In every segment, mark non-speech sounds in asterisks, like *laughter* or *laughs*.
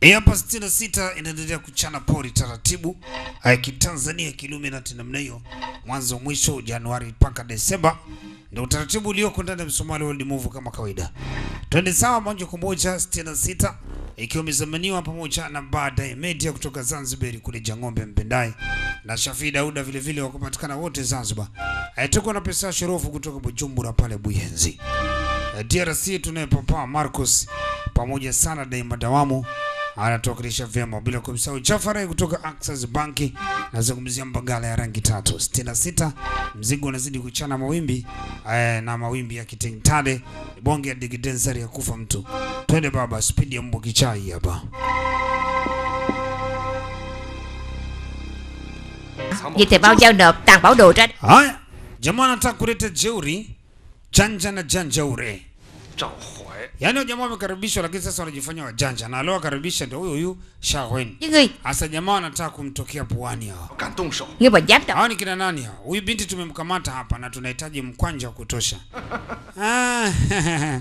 E, hapa 66 inaendelea kuchana pori taratibu eh, kitanzania kiluminati namna hiyo, mwanzo mwisho Januari mpaka Desemba ndio utaratibu ulioko ndani ya Msomali World Move kama kawaida. Twende sawa moja kwa moja 66 ikiwa imezamaniwa pamoja na baadaye media kutoka Zanzibar kule Jang'ombe Mpendae na Shafii Dauda vile vile wakupatikana wote Zanzibar. Eh, tuko na pesa shorofu kutoka Bujumbura pale Buyenzi. Eh, DRC tunaye Papa Marcus pamoja sana Daima Dawamu anatuwakilisha vyema, bila kumsahau Jafari kutoka Access Banki. Nazungumzia mbagala ya rangi tatu 66. Mzigo unazidi kuchana mawimbi eh, na mawimbi ya kitengtale bonge ya digidensari ya kufa mtu. Twende baba, spidi ya mbwa kichai hapa. Vậy thì bao giao nộp tàn bảo đồ ra Haya, jamaa anataka kuleta jeuri janja na janja ure 赵 eh. Yaani jamaa wamekaribishwa lakini sasa wanajifanya wajanja na aliowakaribisha ndio huyo huyu Shawen. Sasa jamaa wanataka kumtokea puani hao. Hao ni kina nani hao? Huyu binti tumemkamata hapa na tunahitaji mkwanja wa kutosha. *laughs* ah, *laughs*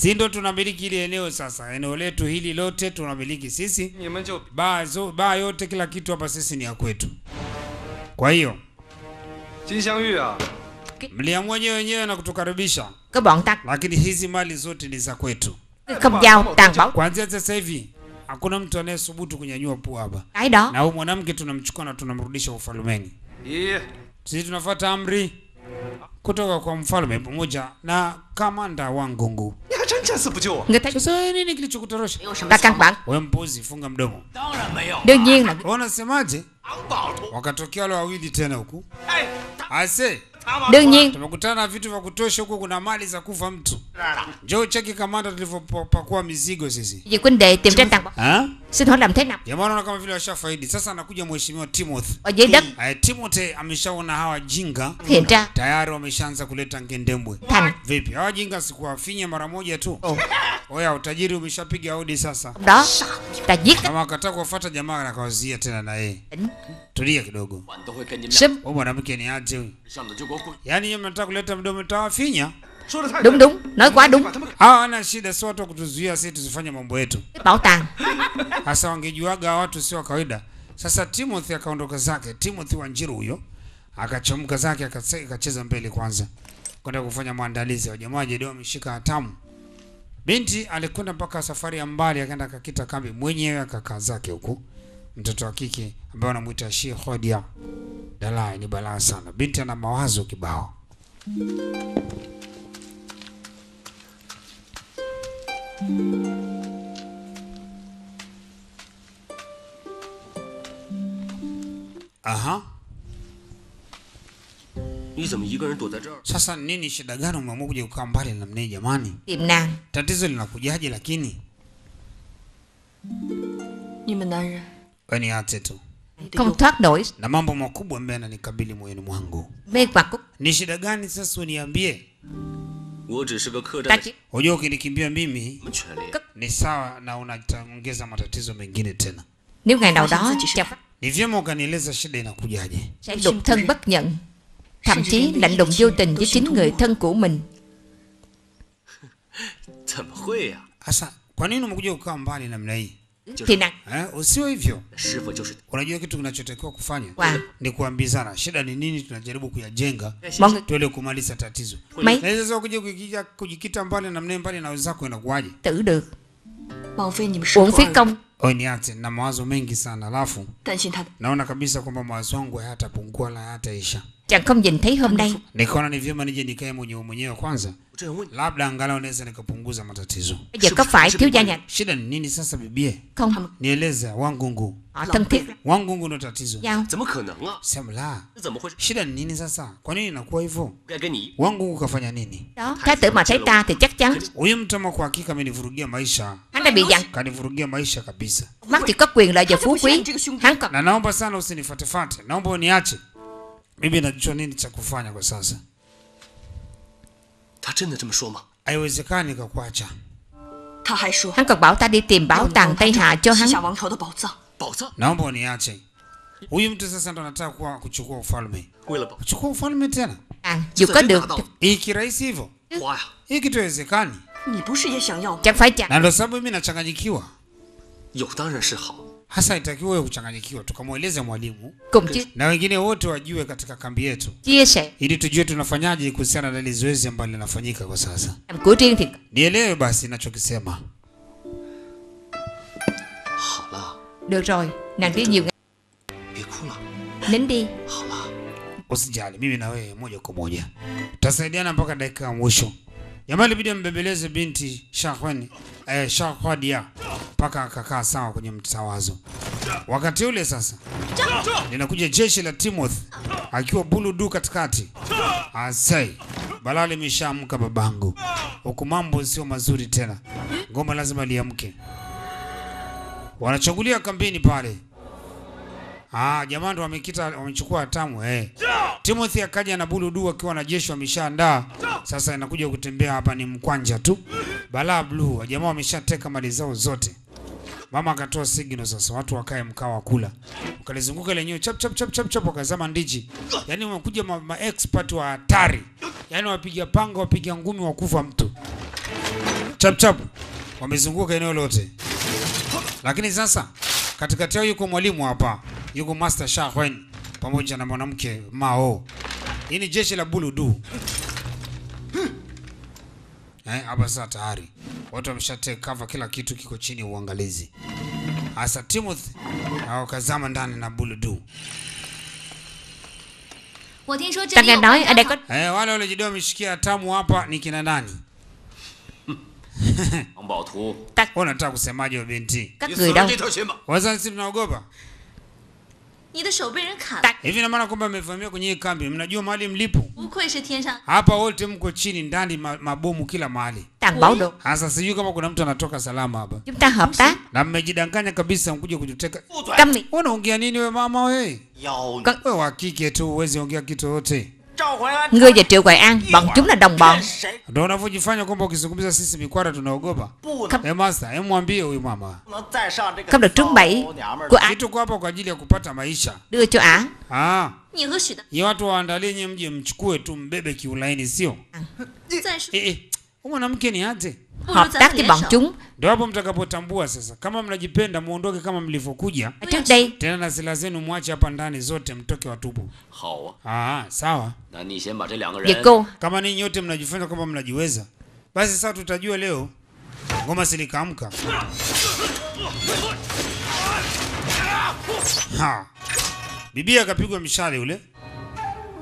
si ndo tunamiliki ile eneo sasa. Eneo letu hili lote tunamiliki sisi. Baa ba yote kila kitu hapa sisi ni ya kwetu. Kwa hiyo Jin Xiangyu ah 啊， mliamua nyewe wenyewe na kutukaribisha, Có bọn ta lakini hizi mali zote ni za kwetu. không giao tàn bảo Kuanzia sasa hivi hakuna mtu anayesubutu kunyanyua pua hapa, Cái đó na huyu mwanamke tunamchukua na tunamrudisha ufalmeni. 咦， Sisi tunafuata amri kutoka kwa mfalme pamoja na kamanda wa Ngungu. 你还真见死不救啊！ Ngươi thấy Sasa wewe nini kilichokutorosha? ta căn bản Wewe mpuzi, funga mdomo. 当然没有， Đương nhiên là Wewe unasemaje? 藏宝图， Wakatokea wale wawili tena huku. 哎， Ase, 他们 Đương nyingi. tumekutana na vitu vya kutosha huko, kuna mali za kufa mtu. Njoo cheki kamanda, tulivyopakua mizigo sisi. Jamaa anaona kama vile washafaidi. Sasa anakuja mheshimiwa Timothy. Ở. Eh, Timothy ameshaona hawa jinga. Tayari wameshaanza kuleta ngendembwe. Vipi? Hawa jinga sikuwafinya mara moja tu. Oh. Oya, utajiri umeshapiga hodi sasa. Tajika. Kama akataa kufuata jamaa anakawazia tena na yeye. Tulia kidogo. Wewe mwanamke ni aje? Yaani yeye anataka kuleta mdomo tawafinya. Đúng đúng, nói quá đúng. Hao wana shida sio watu kutuzuia sisi tusifanye mambo yetu. Bảo tàng. Sasa wangejuaga watu sio kawaida. Sasa Timothy akaondoka zake, Timothy Wanjiru huyo akachomka zake akacheza mbele kwanza kwenda kufanya maandalizi. Wajamaa jedo ameshika hatamu Binti alikwenda mpaka safari ya mbali, akaenda akakita kambi mwenyewe, akakaa zake huku. Mtoto wa kike ambaye wanamuita Sheikh Hodia Dalai ni balaa sana. Binti ana mawazo kibao. Aha. 你怎么一个人躲在这儿？ Sasa nini shida gani umeamua kuja kukaa mbali na mnei jamani? Tìm nàng Tatizo linakujaje lakini? 你们男人 Wewe ni ate tu. Không thoát nổi Na mambo makubwa ambayo yananikabili moyoni mwangu. Mê hoặc của Ni shida gani sasa uniambie? 我只是个客栈 ta 的， chỉ Unajua ukinikimbia mimi 我们权利。 ni sawa na unaongeza matatizo mengine tena. Nếu ngày nào đó Phát hiện自己是 chàng Ni vyema ukanieleza shida inakujaje. sẽ đục thân bất nhận thậm chí lạnh lùng vô tình với chính người thân của mình. *laughs* Asa. Eh, Unajua kitu kinachotakiwa kufanya ni kuambizana. Shida ni nini, tunajaribu kuyajenga? Kumaliza tatizo. Kuja eh, kujikita mbali mbali na wenzako inakuwaje? Niache. Na mawazo mengi sana, alafu naona kabisa kwamba mawazo yangu hayatapungua la hayataisha. chàng không nhìn thấy hôm nay. Nikaona ni vyema nije nikae mwenyewe mwenyewe kwanza. Labda angalau naweza nikapunguza matatizo. Giờ có phải thiếu gia nhà? Shida ni nini sasa bibie? Không. Nieleza wangungu. À, thân thiết. Wangungu ndo tatizo. Dạ. Sema la. Shida ni nini sasa? Kwa nini inakuwa hivyo? Wangungu kafanya nini? Thái tử mà thấy ta thì chắc chắn. Huyu mtu ama kwa hakika amenivurugia maisha. Hắn đã bị dặn kanivurugia maisha kabisa. Mắt thì có quyền lợi và phú quý. Hắn còn na naomba sana usinifuatefuate naomba uniache. Mimi najua nini cha kufanya kwa sasa. 他真的这么说吗？ Haiwezekani nikakuacha. 他还说 Hắn còn bảo ta đi tìm bảo tàng Tây Hạ cho 西 hắn 夏王朝的宝藏， 宝藏， Naomba uniache. Huyu mtu sasa ndo anataka kuwa kuchukua ufalme. 为了宝 Kuchukua ufalme tena? à, Dù có được 到 Hii kirahisi hivyo? 花呀！ Hii kitu haiwezekani. 你不是也想要吗？ Chẳng phải chàng Na ndo sababu mimi nachanganyikiwa. 有当然是好， hasa itakiwa kuchanganyikiwa, tukamweleze mwalimu na wengine wote wajue katika kambi yetu, ili tujue tunafanyaje kuhusiana na ile zoezi ambalo linafanyika kwa sasa. Nielewe basi ninachokisema. Usijali, mimi na wewe moja kwa moja. Tutasaidiana mpaka dakika ya mwisho. Jamaa ilibidi ambembeleze binti Shahwani eh, Shahwadia mpaka akakaa sawa kwenye mtawazo. Wakati ule sasa linakuja jeshi la Timothy akiwa buludu katikati. Asai, balaa limeshaamka babangu, huku mambo sio mazuri tena, ngoma lazima liamke. Wanachungulia kambini pale. Ah, jamaa ndo wamekita wamechukua hatamu eh. Timothy akaja na buludu akiwa na jeshi wameshaandaa. Sasa inakuja kutembea hapa ni mkwanja tu. Balaa blue, jamaa wameshateka mali zao zote. Mama akatoa signal sasa watu wakae mkao wa kula. Ukalizunguka lenyewe chap chap chap chap chap wakazama ndiji. Yaani wamekuja ma, ma expert wa hatari. Yaani wapiga panga, wapiga ngumi wa kufa mtu. Chap chap. Wamezunguka eneo lote. Lakini sasa katikati yao yuko mwalimu hapa, yuko Master Shahwen pamoja na mwanamke Mao. Hii ni jeshi la Buludu eh, hapa sasa tayari watu wameshate cover, kila kitu kiko chini ya uangalizi. Hasa Timothy akazama ndani na buludu. Eh, wale waliojidai mishikia tamu hapa ni kina nani? Wanataka kusemaje binti? Wazazi tunaogopa. Hivi na maana kwamba mmevamia kwenye hii kambi, mnajua mahali mlipo. Hapa? Wote mko chini ndani, mabomu kila mahali. Sasa sijui kama kuna mtu anatoka salama hapa, na mmejidanganya kabisa, mkuja kujiteka. Unaongea nini we mama, we we wa kike tu, huwezi ongea kitu Ngươi và Triệu Hoài An Bọn chúng là đồng bọn. Ndio unavyojifanya kwamba ukizungumza sisi mikwara tunaogopa. Hey eh, master, hey mwambie huyu mama. Không được trúng bẫy của ả Kitu hapa kwa ajili ya kupata maisha. Đưa cho ả Ah. Ni watu waandalie nyewe mje mchukue tu mbebe kiulaini sio? Eh, eh. mwanamke ni aje? 不如 Hợp 咱 tác 们 với 联 bọn 手。 chúng. Ndio hapo mtakapotambua sasa. Kama mnajipenda muondoke kama mlivyokuja. Ở Trước đây, Tena na silaha zenu mwache hapa ndani zote mtoke watupu. 好啊， Ah, sawa. 那你先把这两个 và 人 cô Kama ninyi nyote mnajifanya kwamba mnajiweza, basi sasa tutajua leo ngoma silikaamka. Ha. Bibi akapigwa mshale ule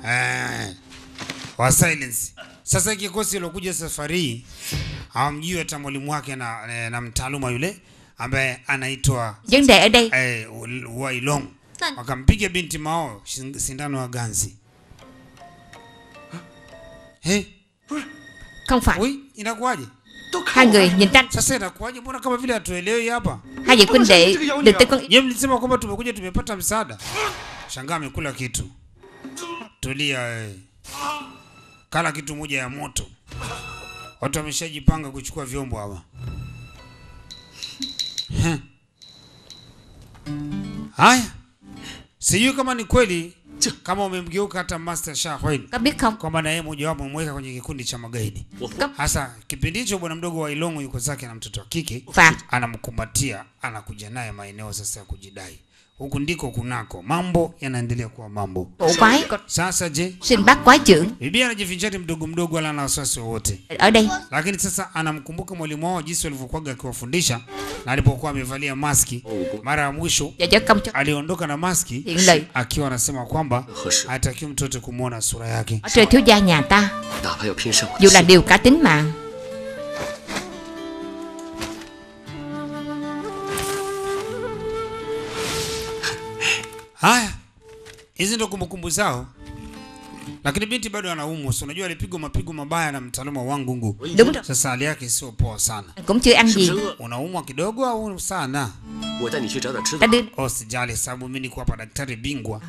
eh, wa silence. Sasa kikosi ilokuja safari hii hawamjui hata mwalimu wake na, na mtaaluma yule ambaye anaitwa vấn đề ở đây eh, Wailong. Wakampiga binti Mao sindano ya ganzi. Hey, không phải oi, inakuwaje? hai người nhìn tranh Sasa inakuwaje? Mbona kama vile hatuelewi hapa? hai vị huynh đệ được tới con Je, mlisema kwamba tumekuja tumepata msaada? Shangaa amekula kitu. Tulia eh. Kala kitu moja ya moto. Watu wameshajipanga kuchukua vyombo hawa. Haya. Sijui kama ni kweli kama umemgeuka hata Master Shahwen kwamba na yeye mojawapo umeweka kwenye kikundi cha magaidi. 我 Hasa kipindi hicho bwana mdogo wa Ilongo yuko zake na mtoto wa kike anamkumbatia, anakuja naye maeneo sasa ya kujidai huku ndiko kunako. Mambo yanaendelea kuwa mambo. Sasa je, xin bác quái trưởng. Biblia anajifinchari mdogo mdogo, wala na wasiwasi wowote, ở đây. Lakini sasa anamkumbuka mwalimu wao jinsi walivyokuwaga akiwafundisha na alipokuwa amevalia maski. Mara ya mwisho aliondoka na maski akiwa anasema kwamba hatakiwi mtoto kumwona sura yake. trời thiếu gia nhà ta. Dù là điều tính mạng Haya, hizi ndo kumbukumbu zao, lakini binti bado anaumwa. So unajua alipigwa mapigo mabaya na mtaalamu wa wangungu. Sasa hali yake sio poa sana. Unaumwa kidogo au sana? Oh, sijali sababu mimi niko hapa daktari bingwa.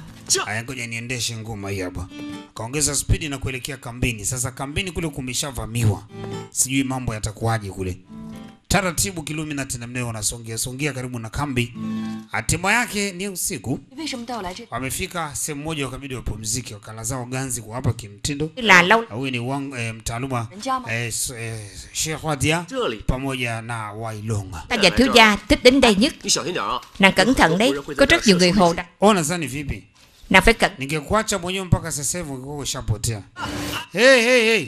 Haya, ngoja niendeshe ngoma hii hapa. Kaongeza spidi na kuelekea kambini. Sasa kambini kule kumeshavamiwa, sijui mambo yatakuwaje kule taratibu Illuminati namna wanasongea songea karibu na kambi. Hatima yake ni usiku. Wamefika sehemu moja wakabidi wapumzike, wakalaza uganzi kwa hapa kimtindo. Huyu ni wang, e, mtaaluma e, e, Sheikh Wadia pamoja na Wailonga. Taja thiếu gia thích đến đây vipi? Phải Ningekuacha mwenyewe mpaka sasa hivi ungekuwa ushapotea. Hey, hey, hey.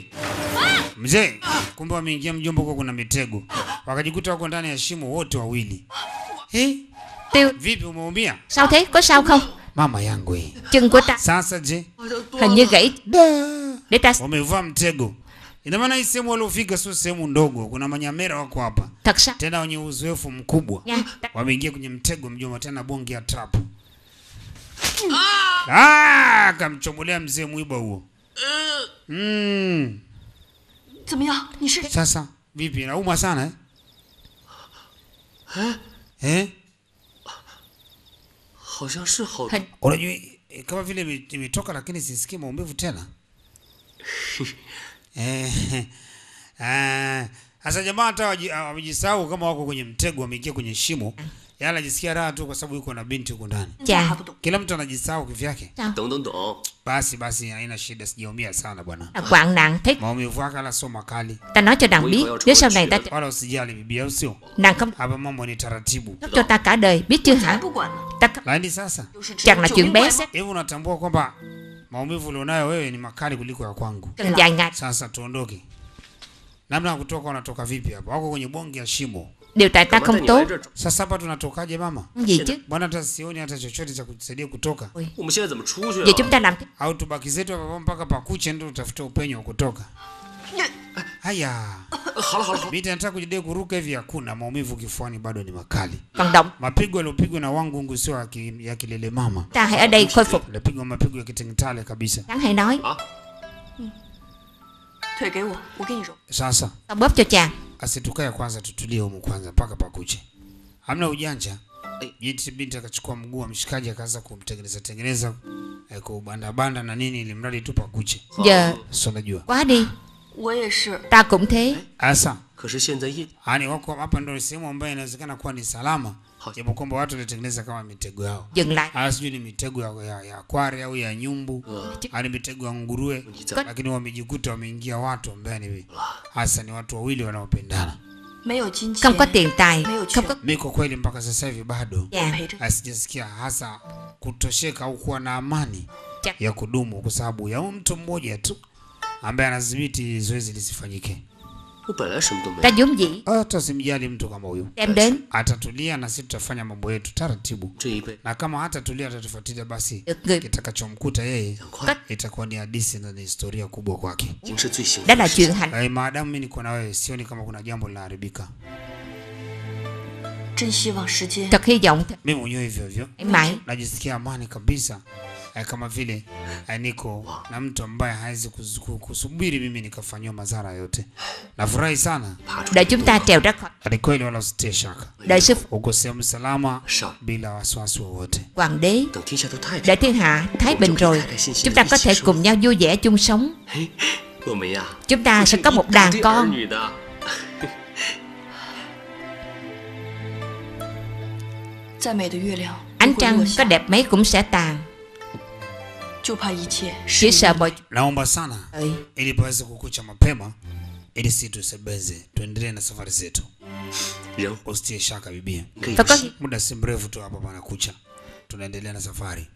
Mzee, kumbe wameingia mjomba huko kuna mitego. Wakajikuta wako ndani ya shimo wote wawili. Hey, vipi umeumia? sao thế có sao không Mama yangu hii. chân của ta Sasa je? hình như gãy để ta Wamevaa mtego. Ina maana hii sehemu waliofika sio sehemu ndogo. Kuna manyamera wako hapa. Tena wenye uzoefu mkubwa. Wameingia kwenye mtego mjomba tena bonge ya trap. Ah, kamchomolea mzee mwiba huo. Mm. 怎么样？你是 Sasa vipi, nauma sana eh? Eh? 好像是好 hình Unajua eh, kama vile ime- imetoka lakini sisikii maumivu tena. *laughs* Eh. Ah, sasa jamaa hata waji- ah, wamejisahau kama wako kwenye mtego, wameingia kwenye shimo. yeye anajisikia raha tu kwa sababu yuko na binti huko ndani. Kila mtu anajisahau kivyake. Basi basi haina shida, sijaumia sana bwana. Maumivu yake wala sio makali. Ta nói cho nàng biết, nếu sau này ta Wala usijali bibi au sio? Nàng không Hapa mambo ni taratibu. Cho ta cả đời, biết chưa hả? Ta Lakini sasa chẳng là chuyện bé. Hivi unatambua kwamba maumivu ulionayo wewe ni makali kuliko ya kwangu. Sasa tuondoke. Namna ya kutoka, unatoka vipi hapa? Wako kwenye bonge ya shimo điều tại ta không tốt. sasa hapa tunatokaje mama? Gì chứ. bwana hata sioni hata chochote cha kutusaidia kutoka. Vậy chúng ta làm au tubaki zetu hapa mpaka pakuche ndio tutafute upenyo wa kutoka. Haya. Mita nataka kujidai kuruka hivi hakuna. Maumivu kifuani bado ni makali. Mapigo yaliyopigwa na wangu ngu sio ya kilele mama. Alipigwa mapigo ya kitengtale kabisa. Sasa. Bóp cho chàng asitukae kwanza, tutulie humu kwanza mpaka pakuche. Hamna ujanja. Eh. Jinsi binti akachukua mguu wa mshikaji akaanza kumtengeneza tengeneza eh, kubanda banda na nini, ili mradi tu pakuche. giờ Sio unajua. quá đi 我也是， ta cũng thế Asa, 可是现在夜 yani wako hapa ndio sehemu ambayo inawezekana kuwa ni salama, Ha. japo kwamba watu walitengeneza kama mitego yao, haya sijui ni mitego ya, ya, ya kware au ya nyumbu. Uh, ani mitego ya nguruwe, lakini wamejikuta wameingia watu ambao ni hasa ni watu wawili wanaopendana. Mi kwa kweli mpaka sasa hivi bado yeah. hasa kutosheka au kuwa na amani yeah. ya kudumu kwa sababu ya mtu mmoja tu ambaye anadhibiti zoezi lisifanyike ta hata simjali mtu kama huyu. Atatulia na sisi tutafanya mambo yetu taratibu. Na kama hatatulia atatufuatilia basi kitakachomkuta yeye itakuwa ni hadisi na ni historia kubwa kwake. Đó là chuyện maadamu mimi niko na wewe sioni kama kuna jambo linaharibika. Thật hy mimi mwenyewe hivyo hivyo. Najisikia amani kabisa. E, kama vile eh, niko na mtu ambaye hawezi kusubiri mimi nikafanyiwa madhara yote. Nafurahi sana. Đời chúng ta trèo rất khó. Wala usitie shaka. Đời sư uko sehemu salama bila wasiwasi wowote. Hoàng đế, để thiên hạ thái bình rồi, chúng ta có thể cùng nhau vui vẻ chung sống. Chúng ta sẽ có một đàn con. Ánh trăng có đẹp mấy cũng sẽ tàn kisha Bwana. Naomba sana ili paweze kukucha mapema, ili si tusebeze, tuendelee na safari zetu. Usitie shaka bibia, muda si mrefu tu hapa pana kucha. tunaendelea na safari.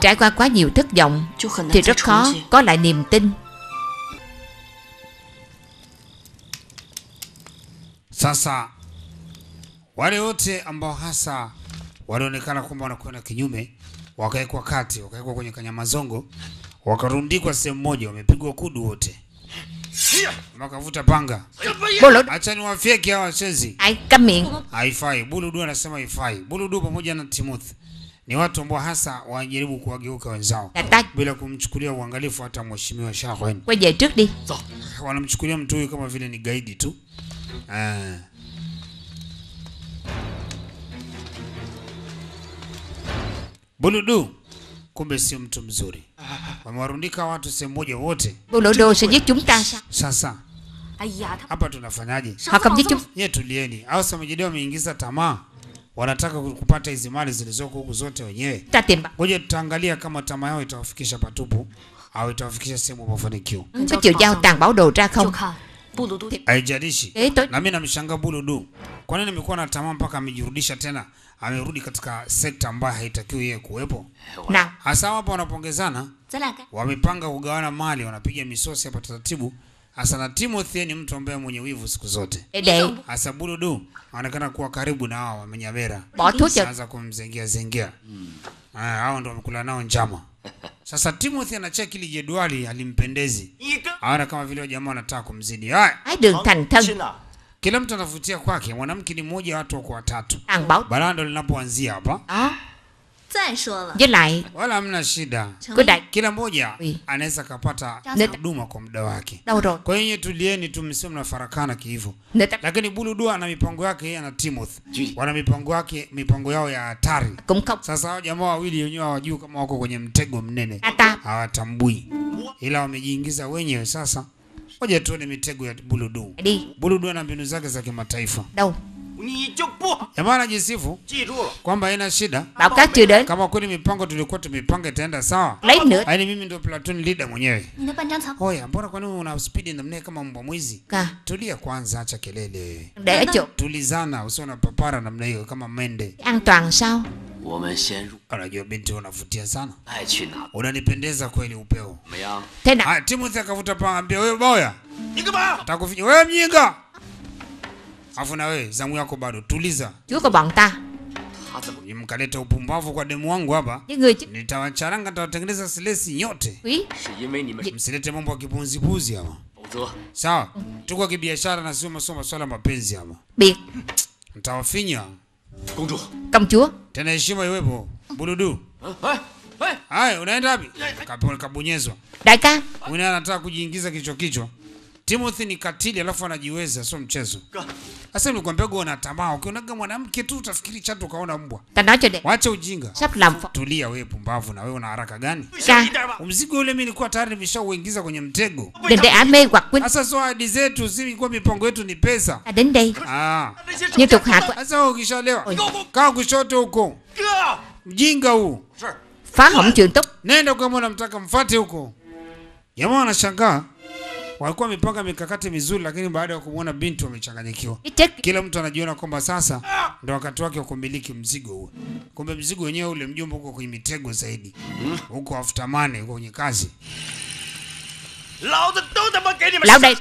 Trải qua quá nhiều thất vọng thì rất khó có lại niềm tin. Sasa wale wote ambao hasa walionekana kwamba wanakwenda kinyume wakawekwa kati, wakawekwa kwenye kanyamazongo, wakarundikwa sehemu moja, wamepigwa kudu wote, wakavuta panga. Acha niwafyeke hawa wachezi, haifai. Buludu anasema haifai. Buludu pamoja na Timothy ni watu ambao hasa wanajaribu kuwageuka wenzao bila kumchukulia uangalifu hata mheshimiwa Shahwen. quay về trước đi wanamchukulia mtu huyu kama vile ni gaidi tu. Ah. Buludu kumbe sio mtu mzuri, wamewarundika watu sehemu moja wote. Buludu ushaje chúng sasa hapa. tunafanyaje? Ye, tulieni. Au Samajidia wameingiza tamaa, wanataka kupata hizi mali zilizoko huku zote wenyewe. Ngoja tutaangalia kama tamaa yao itawafikisha patupu au itawafikisha sehemu ya mafanikio. Haijalishi, na mimi namshangaa Buludu kwa nini amekuwa na tamaa mpaka amejirudisha tena, amerudi katika sekta ambayo haitakiwi yeye kuwepo? Na hasa hapa wanapongezana, wamepanga kugawana mali, wanapiga misosi hapa taratibu. Hasa na Timothy ni mtu ambaye mwenye wivu siku zote. Hasa Bududu anaonekana kuwa karibu na hao wamenyamera. anaanza kumzengia zengia. Mm. Ah, hao ndio wamekula nao njama. *laughs* Sasa Timothy anacheki ile jedwali alimpendezi. Aona kama vile jamaa anataka kumzidi. Haya. Haidun tantan. Kila mtu anavutia kwake. Mwanamke ni mmoja watu wako watatu. Balaa ndo linapoanzia hapa. Ah. Wala hamna shida. Kila mmoja anaweza kapata huduma kwa muda wake. Kwa hiyo tulieni tu, msio mnafarakana kihivyo. Lakini Buludua ana mipango yake, yeye na Timothy wana mipango yake, mipango yao ya hatari. Sasa hao jamaa wawili wenyewe hawajui kama wako kwenye mtego mnene, hawatambui, ila wamejiingiza wenyewe sasa Ngoja tuone mitego ya Buludu. Buludu ana mbinu zake za kimataifa. Jamaa anajisifu kwamba haina shida kama kweli mipango tulikuwa tumipanga itaenda sawa. Yaani mimi ndio platoon leader mwenyewe. Oya, mbona kwani una speed namna kama mbwa mwizi? Tulia kwanza, acha kelele. Tulizana, usio na papara namna hiyo kama mende. Anajua binti unavutia sana, unanipendeza kweli upeo. Tena. Timothy akavuta panga, ambia wewe boya, takufinya wewe mjinga, afu na wewe zamu yako bado, tuliza. Mkaleta upumbavu kwa demu wangu hapa, nitawacharanga, nitawatengeneza silesi nyote, msilete mambo ya kibunzibuzi hapa. Sawa, tuko kibiashara na sio masomo, swala mapenzi hapa, nitawafinya. Công chúa. Công chúa. Tena heshima iwepo. Bududu. Haya, unaenda wapi? Kabonyezwa. Dakika. Unataka kujiingiza kichwa kichwa. Timothy ni katili alafu anajiweza, sio mchezo. Sasa nilikwambia go na tamaa. Ukionaga mwanamke tu utafikiri chatu kaona mbwa. Wacha ujinga. Tulia wewe pumbavu na wewe una haraka gani? Mzigo ule mimi nilikuwa tayari nimeshauingiza kwenye mtego. Sasa so hadi zetu si ilikuwa mipango yetu ni pesa. Ah. Sasa ukishalewa. Kaa kushoto huko. Mjinga huu. Fahamu Nenda kwa mwanamtaka mfate huko. Jamaa anashangaa. Walikuwa wamepanga mikakati mizuri, lakini baada ya kumwona binti wamechanganyikiwa. Kila mtu anajiona kwamba sasa ndo wakati wake wa kumiliki mzigo huo, kumbe mzigo wenyewe ule, mjumbe huko kwenye mitego zaidi, huko aftamane, huko kwenye kazi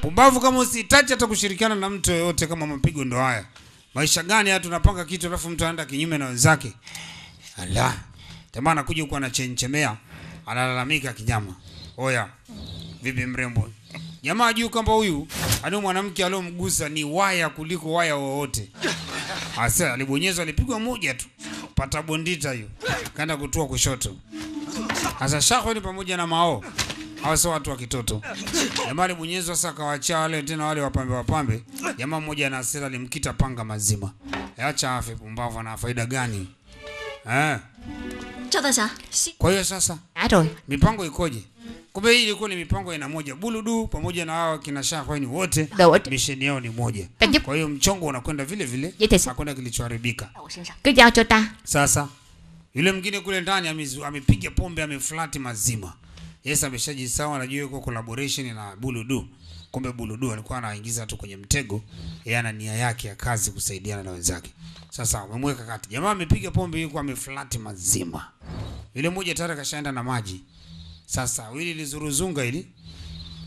Pumbavu kama usitachi hata kushirikiana na mtu yoyote. Kama mapigo ndo haya, maisha gani haya? Tunapanga kitu alafu mtu anaenda kinyume na wenzake. Ala, jamaa anakuja huko anachenchemea, analalamika kinyama. Oya, vipi mrembo? jamaa ajui kwamba huyu ani mwanamke aliyomgusa ni waya kuliko waya wowote. Asa alibonyezwa, alipigwa moja tu, pata bondita hiyo, kaenda kutua kushoto. Asa shako ni pamoja na mao hawa watu wa kitoto. Jamaa alibonyezwa sasa, kawaacha wale tena wale wapambe wapambe. Jamaa mmoja ana hasira alimkita panga mazima. Acha afe pumbavu, ana faida gani eh? Kwa hiyo sasa mipango ikoje? Kumbe hii ilikuwa ni mipango ina moja, Buludu pamoja na hao kina Shahweni wote misheni yao ni moja. Kwa hiyo mchongo unakwenda vile vile, hakuna kilichoharibika. Ah, Sasa yule mwingine kule ndani amepiga pombe, ameflati mazima. Yes, ameshajisawa, anajua yuko collaboration na Buludu. Kumbe Buludu alikuwa anaingiza tu kwenye mtego, yeye ana nia yake ya kazi kusaidiana na wenzake. Sasa umemweka kati, jamaa amepiga pombe, yuko ameflati mazima. Yule mmoja tayari kashaenda na maji sasa wili lizuruzunga ili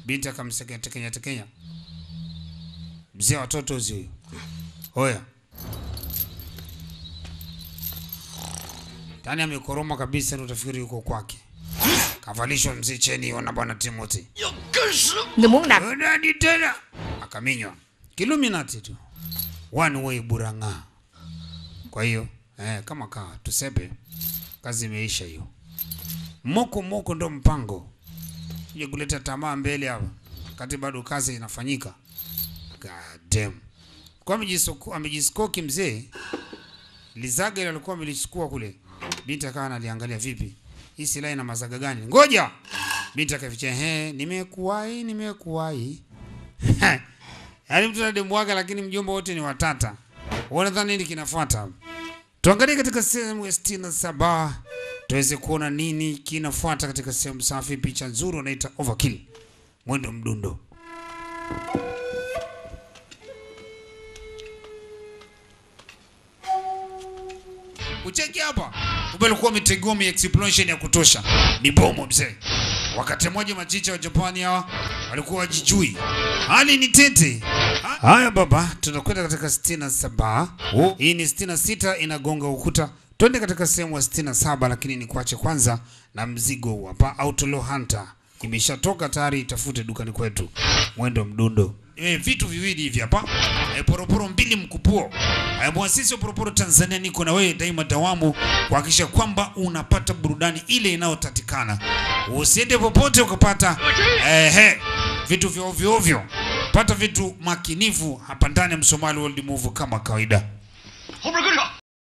binti akamsegea tekenya tekenya, mzee watoto uzi huyo, Oya. tani amekoroma kabisa, ndo utafikiri yuko kwake. Kavalishwa mzee cheni, ona bwana Timothy. Ndani tena. Akaminywa. Kiluminati tu. One way buranga. Kwa hiyo eh, kama kaa tusepe, kazi imeisha hiyo. Moko moko ndo mpango, ya kuleta tamaa mbele hapa, kati bado kazi inafanyika. God damn. Kwa amejiskoki mzee lizaga ile alikuwa amelichukua kule. Binti akawa analiangalia vipi, hii silaha ina mazaga gani? Ngoja binti akaficha, "Ehe, nimekuwahi nimekuwahi. *laughs* Yaani mtu na demu wake lakini mjomba wote ni watata. Wanadhani nini kinafuata? Tuangalie katika sehemu ya sitini na saba tuweze kuona nini kinafuata katika sehemu safi. Picha nzuri wanaita overkill, mwendo mdundo. Ucheki hapa, kumbe alikuwa ametegua mi explosion ya kutosha, ni bomo mzee. Wakati mmoja machicha wa Japani hawa walikuwa wajijui, hali ni tete. Haya baba, tunakwenda katika sitini na saba. Hii ni sitini na sita inagonga ukuta. Twende katika sehemu ya 67 lakini ni kuache kwanza na mzigo huu hapa Outlaw Hunter. Imeshatoka tayari, itafute dukani kwetu. Mwendo mdundo. E, vitu viwili hivi hapa. E, poroporo mbili mkupuo. E, mwasisi wa Poroporo Tanzania niko na wewe daima dawamu kuhakikisha kwamba unapata burudani ile inayotatikana. Usiende popote ukapata ehe, vitu vya ovyo ovyo. Pata vitu makinifu hapa ndani ya Msomali World Move kama kawaida. Hobrigula.